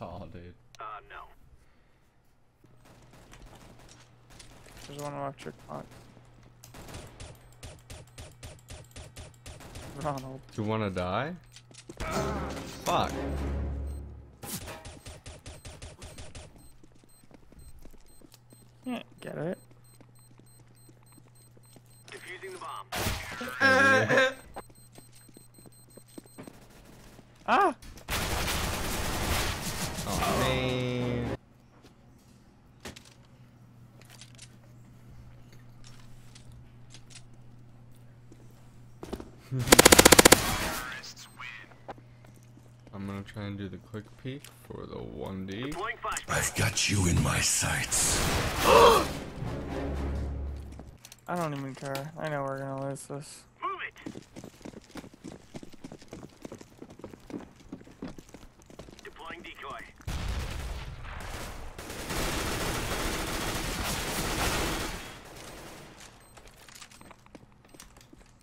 dude. Uh, no. There's one electric pot. Ronald. Do you want to die? Fuck. Yeah, get it. Defusing the bomb. Ah! I'm gonna try and do the quick peek for the one deag. Deploying flashbang. I've got you in my sights. I don't even care. I know we're gonna lose this. Move it. Deploying decoy.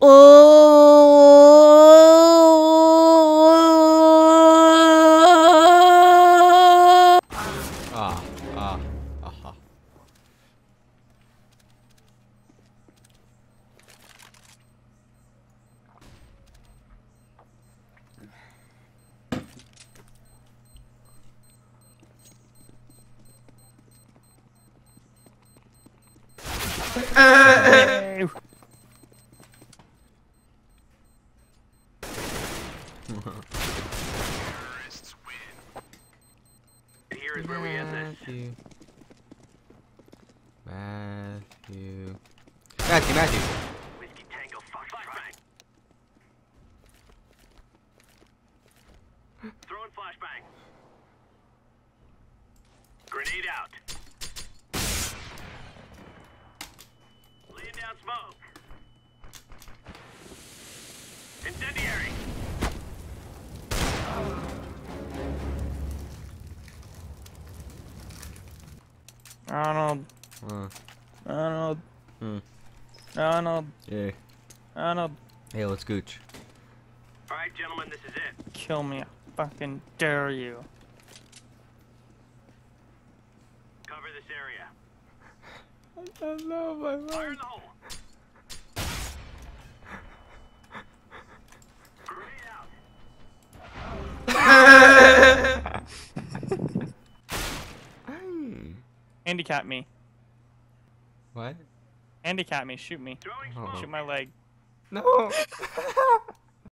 Ah, Here is where we end this. Matthew. Matthew. Whiskey Tango Fox. Throwing flashbang. Grenade out. Smoke. Incendiary. Ronald. Uh, Ronald. hmm. Ronald. Yeah. Ronald. Hey, let's gooch. All right, gentlemen, this is it. Kill me. I fucking dare you. Cover this area. I don't know my Fire in the hole. Grenade. Handicap me. What? Handicap me. Shoot me. Oh. Shoot my leg. No.